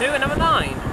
two and number nine.